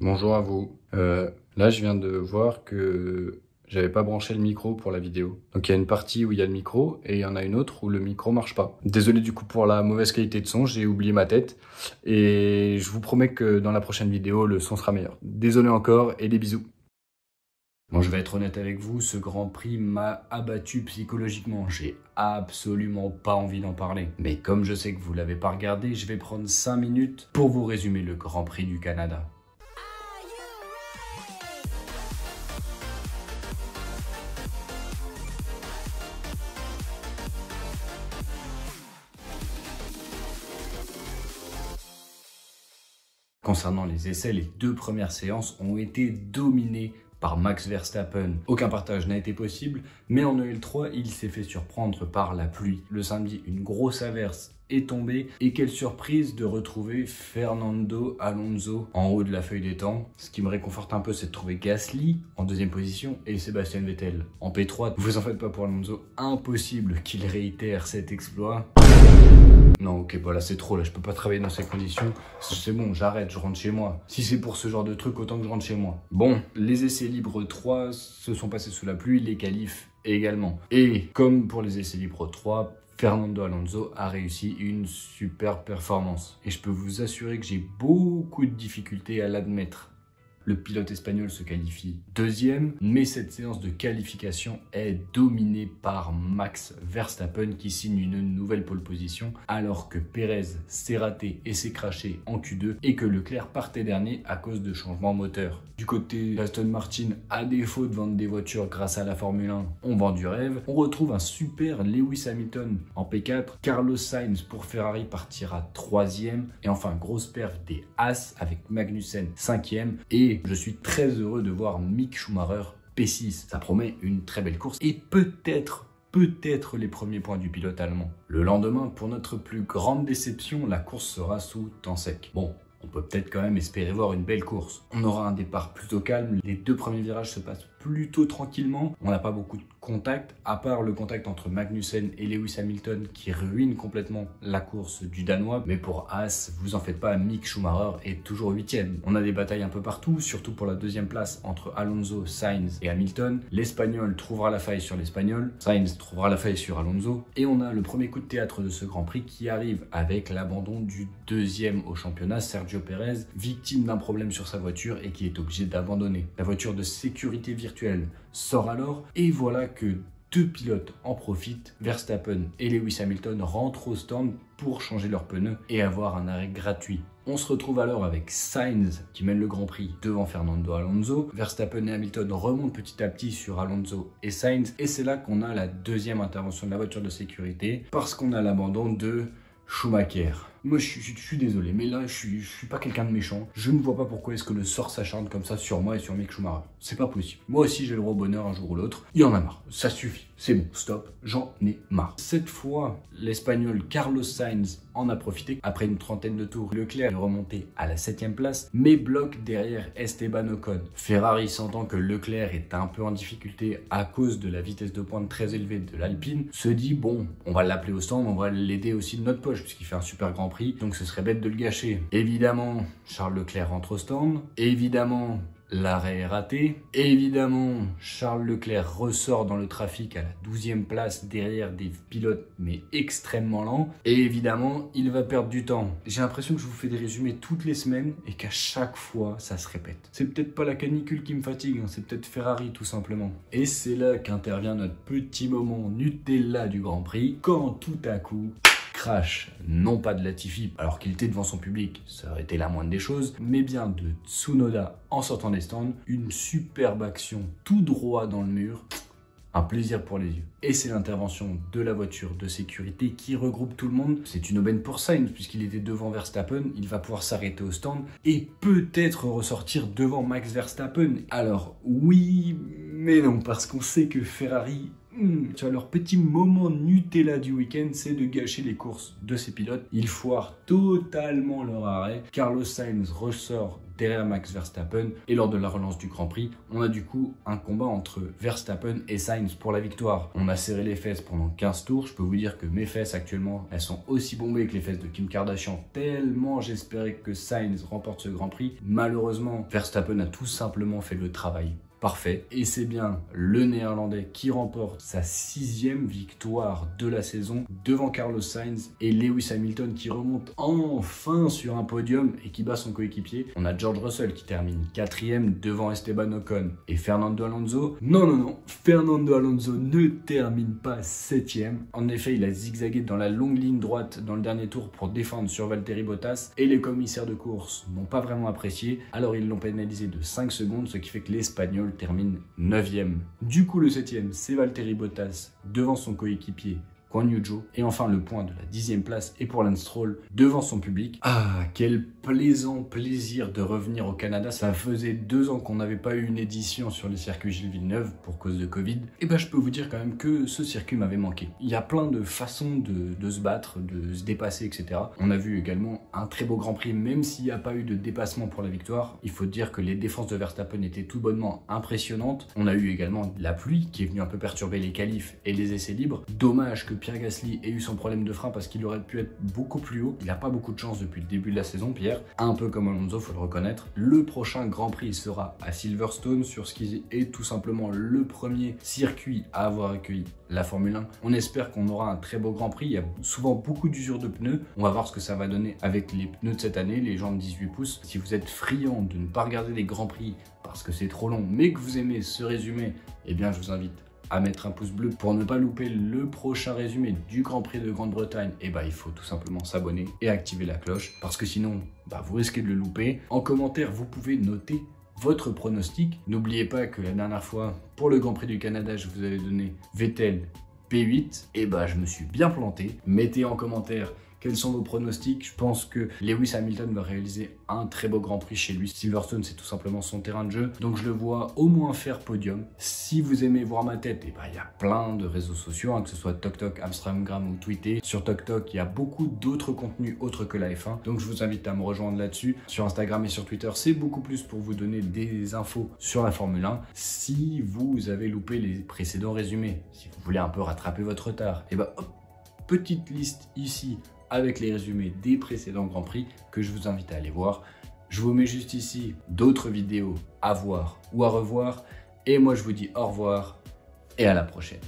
Bonjour à vous. Euh, là, je viens de voir que j'avais pas branché le micro pour la vidéo. Donc il y a une partie où il y a le micro et il y en a une autre où le micro marche pas. Désolé du coup pour la mauvaise qualité de son, j'ai oublié ma tête et je vous promets que dans la prochaine vidéo, le son sera meilleur. Désolé encore et des bisous. Bon, je vais être honnête avec vous, ce Grand Prix m'a abattu psychologiquement. J'ai absolument pas envie d'en parler. Mais comme je sais que vous l'avez pas regardé, je vais prendre 5 minutes pour vous résumer le Grand Prix du Canada. Concernant les essais, les deux premières séances ont été dominées par Max Verstappen. Aucun partage n'a été possible, mais en EL3, il s'est fait surprendre par la pluie. Le samedi, une grosse averse est tombée et quelle surprise de retrouver Fernando Alonso en haut de la feuille des temps. Ce qui me réconforte un peu, c'est de trouver Gasly en deuxième position et Sébastien Vettel en P3. Vous en faites pas pour Alonso, impossible qu'il réitère cet exploit. Non, ok, voilà, c'est trop, là, je peux pas travailler dans ces conditions. C'est bon, j'arrête, je rentre chez moi. Si c'est pour ce genre de truc, autant que je rentre chez moi. Bon, les essais libres 3 se sont passés sous la pluie, les qualifs également. Et comme pour les essais libres 3, Fernando Alonso a réussi une super performance. Et je peux vous assurer que j'ai beaucoup de difficultés à l'admettre le pilote espagnol se qualifie deuxième, mais cette séance de qualification est dominée par Max Verstappen qui signe une nouvelle pole position alors que Perez s'est raté et s'est craché en Q2 et que Leclerc partait dernier à cause de changements moteurs. Du côté d'Aston Martin, à défaut de vendre des voitures grâce à la Formule 1, on vend du rêve. On retrouve un super Lewis Hamilton en P4. Carlos Sainz pour Ferrari partira troisième. Et enfin, grosse perf des As avec Magnussen cinquième. Et je suis très heureux de voir Mick Schumacher P6. Ça promet une très belle course et peut-être peut-être les premiers points du pilote allemand. Le lendemain, pour notre plus grande déception, la course sera sous temps sec. Bon, on peut peut-être quand même espérer voir une belle course. On aura un départ plutôt calme, les deux premiers virages se passent plutôt tranquillement. On n'a pas beaucoup de contact, à part le contact entre Magnussen et Lewis Hamilton qui ruine complètement la course du Danois. Mais pour Haas, vous en faites pas, Mick Schumacher est toujours huitième. On a des batailles un peu partout, surtout pour la deuxième place entre Alonso, Sainz et Hamilton. L'Espagnol trouvera la faille sur l'Espagnol, Sainz trouvera la faille sur Alonso. Et on a le premier coup de théâtre de ce Grand Prix qui arrive avec l'abandon du deuxième au championnat, Sergio Perez, victime d'un problème sur sa voiture et qui est obligé d'abandonner. La voiture de sécurité virtuelle sort alors et voilà que deux pilotes en profitent, Verstappen et Lewis Hamilton rentrent au stand pour changer leurs pneus et avoir un arrêt gratuit. On se retrouve alors avec Sainz qui mène le Grand Prix devant Fernando Alonso. Verstappen et Hamilton remontent petit à petit sur Alonso et Sainz et c'est là qu'on a la deuxième intervention de la voiture de sécurité parce qu'on a l'abandon de Schumacher. Moi, je, suis désolé, mais là, je suis, suis pas quelqu'un de méchant. Je ne vois pas pourquoi est-ce que le sort s'acharne comme ça sur moi et sur Mick Schumacher. C'est pas possible. Moi aussi, j'ai le droit au bonheur un jour ou l'autre. Il y en a marre. Ça suffit. C'est bon, stop. J'en ai marre. Cette fois, l'Espagnol Carlos Sainz en a profité. Après une trentaine de tours, Leclerc est remonté à la septième place, mais bloque derrière Esteban Ocon. Ferrari sentant que Leclerc est un peu en difficulté à cause de la vitesse de pointe très élevée de l'Alpine, se dit bon, on va l'appeler au stand, on va l'aider aussi de notre poche puisqu'il fait un super grand donc ce serait bête de le gâcher. Évidemment, Charles Leclerc rentre au stand. Évidemment, L'arrêt est raté. Évidemment, Charles Leclerc ressort dans le trafic à la 12e place derrière des pilotes mais extrêmement lents. Et évidemment, il va perdre du temps. J'ai l'impression que je vous fais des résumés toutes les semaines et qu'à chaque fois, ça se répète. C'est peut-être pas la canicule qui me fatigue, hein, c'est peut-être Ferrari tout simplement. Et c'est là qu'intervient notre petit moment Nutella du Grand Prix, quand tout à coup crash, non pas de Latifi alors qu'il était devant son public, ça aurait été la moindre des choses, mais bien de Tsunoda en sortant des stands, une superbe action tout droit dans le mur, un plaisir pour les yeux. Et c'est l'intervention de la voiture de sécurité qui regroupe tout le monde. C'est une aubaine pour Sainz puisqu'il était devant Verstappen. Il va pouvoir s'arrêter au stand et peut-être ressortir devant Max Verstappen. Alors oui, mais non, parce qu'on sait que Ferrari Hmm, tu leur petit moment Nutella du week-end, c'est de gâcher les courses de ces pilotes. Ils foirent totalement leur arrêt. Carlos Sainz ressort derrière Max Verstappen. Et lors de la relance du Grand Prix, on a du coup un combat entre Verstappen et Sainz pour la victoire. On a serré les fesses pendant 15 tours. Je peux vous dire que mes fesses actuellement, elles sont aussi bombées que les fesses de Kim Kardashian, tellement j'espérais que Sainz remporte ce Grand Prix. Malheureusement, Verstappen a tout simplement fait le travail parfait. Et c'est bien le néerlandais qui remporte sa sixième victoire de la saison devant Carlos Sainz et Lewis Hamilton qui remonte enfin sur un podium et qui bat son coéquipier. On a George Russell qui termine quatrième devant Esteban Ocon et Fernando Alonso. Non, non, non, Fernando Alonso ne termine pas septième. En effet, il a zigzagué dans la longue ligne droite dans le dernier tour pour défendre sur Valtteri Bottas et les commissaires de course n'ont pas vraiment apprécié. Alors ils l'ont pénalisé de 5 secondes, ce qui fait que l'Espagnol termine 9ème. Du coup, le 7ème, c'est Valtteri Bottas devant son coéquipier Guan Et enfin, le point de la dixième place est pour Lance Stroll devant son public. Ah, quel plaisant plaisir de revenir au Canada. Ça faisait deux ans qu'on n'avait pas eu une édition sur le circuit Gilles Villeneuve pour cause de Covid. Et ben, je peux vous dire quand même que ce circuit m'avait manqué. Il y a plein de façons de, se battre, de se dépasser, etc. On a vu également un très beau Grand Prix, même s'il n'y a pas eu de dépassement pour la victoire. Il faut dire que les défenses de Verstappen étaient tout bonnement impressionnantes. On a eu également la pluie qui est venue un peu perturber les qualifs et les essais libres. Dommage que Pierre Gasly ait eu son problème de frein parce qu'il aurait pu être beaucoup plus haut. Il n'a pas beaucoup de chance depuis le début de la saison, Pierre. Un peu comme Alonso, faut le reconnaître. Le prochain Grand Prix sera à Silverstone sur ce qui est tout simplement le premier circuit à avoir accueilli la Formule 1. On espère qu'on aura un très beau Grand Prix. Il y a souvent beaucoup d'usure de pneus. On va voir ce que ça va donner avec les pneus de cette année, les jambes 18 pouces. Si vous êtes friand de ne pas regarder les Grands Prix parce que c'est trop long, mais que vous aimez ce résumé, eh bien je vous invite à mettre un pouce bleu pour ne pas louper le prochain résumé du Grand Prix de Grande-Bretagne, et eh bah il faut tout simplement s'abonner et activer la cloche parce que sinon bah, vous risquez de le louper. En commentaire, vous pouvez noter votre pronostic. N'oubliez pas que la dernière fois, pour le Grand Prix du Canada, je vous avais donné Vettel P8. Et bah, je me suis bien planté. Mettez en commentaire quels sont vos pronostics? Je pense que Lewis Hamilton va réaliser un très beau Grand Prix chez lui. Silverstone, c'est tout simplement son terrain de jeu. Donc je le vois au moins faire podium. Si vous aimez voir ma tête, eh ben, il y a plein de réseaux sociaux, hein, que ce soit TokTok, Instagram ou Twitter. Sur TokTok, il y a beaucoup d'autres contenus autres que la F1. Donc je vous invite à me rejoindre là-dessus. Sur Instagram et sur Twitter, c'est beaucoup plus pour vous donner des infos sur la Formule 1. Si vous avez loupé les précédents résumés, si vous voulez un peu rattraper votre retard, et eh ben petite liste ici avec les résumés des précédents Grands Prix que je vous invite à aller voir. Je vous mets juste ici d'autres vidéos à voir ou à revoir. Et moi je vous dis au revoir et à la prochaine.